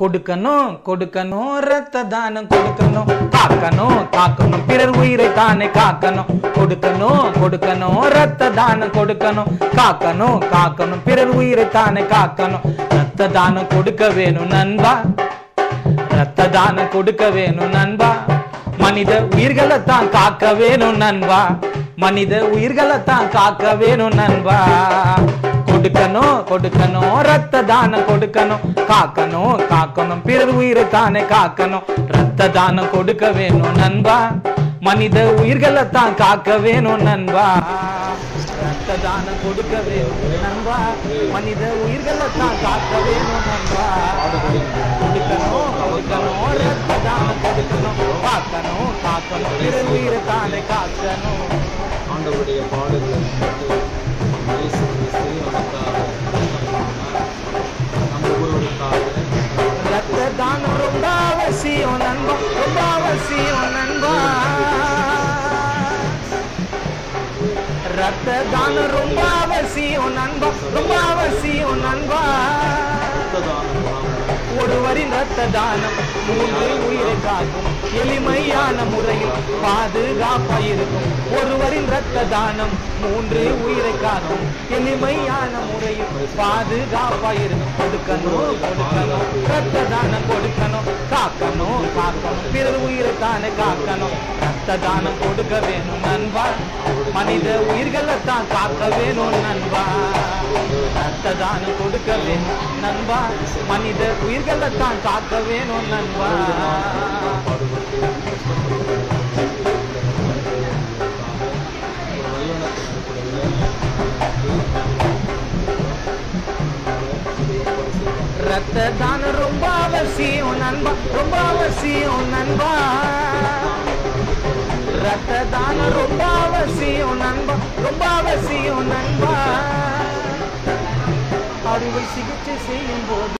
கொடுக்கணும் கொடுக்கணும் ரத்த தானம் கொடுக்கணும். காக்கணும் காக்கணும் பிறர் உயிரை தானே காக்கணும். கொடுக்கணும் கொடுக்கணும் ரத்த தானம் கொடுக்கணும். காக்கணும் காக்கணும் பிறர் உயிரை தானே காக்கணும். ரத்த தானம் கொடுக்க வேணும் நண்பா. ரத்த தானம் கொடுக்க வேணும் நண்பா. மனித உயிர்களை தான் காக்க வேணும் நண்பா. மனித உயிர்களை தான் காக்க வேணும் நண்பா. கொடுக்கணும் கொடுக்கணும் ரத்த தானம் கொடுக்கணும். காக்கணும் காக்கணும். பிறர் உயிரை தானே காக்கணும். ரத்த தானம் கொடுக்க வேணும் நண்பா. மனித உயிர்களை தான் காக்க வேணும் நண்பா. ரத்த தானம் கொடுக்க வேணும் நண்பா. மனித உயிர்களை தான் காக்க வேணும் நண்பா. கொடுக்கணும் கொடுக்கணும். ரத்த தானம் கொடுக்கணும். காக்கணும் காக்கணும் பிறர் உயிரை தானே காக்கணும். ஆண்டவருடைய பாடல்கள் ரத்த தானம் ரொம்ப அவசியம் நண்பா. ரொம்ப அவசியம் நண்பா. ஒருவரின் ரத்த தானம் மூன்று உயிரை காக்கும் எளிமையான முறையில் பாதுகாப்பா இருக்கும் ஒருவரின் ரத்த தானம் மூன்று உயிரை காக்கும் எளிமையான முறையில் பாதுகாப்பா இருக்கும் கொடுக்கணும் கொடுக்கணும். ரத்த தானம் கொடுக்கணும் காக்கணும் காக்கணும். பிறர் உயிரை தானே காக்கணும். ரத்த தானம் கொடுக்க வேணும் நண்பா. மனித உயிர்களை தான் காக்க வேணும் நண்பா. ரத்த தானம் கொடுக்க வேணும் நண்பா. மனித உயிர்களை தான் காக்க வேணும் நண்பா. ரத்த தானம் ரொம்ப அவசியம் நண்பா. ரொம்ப அவசியம் நண்பா. ரத்த தானம் ரொம்ப அவசியம் நண்பா. ரொம்ப அவசியம் நண்பா. அறுவை சிகிச்சை செய்யும் போது